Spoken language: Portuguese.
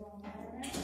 bom, né?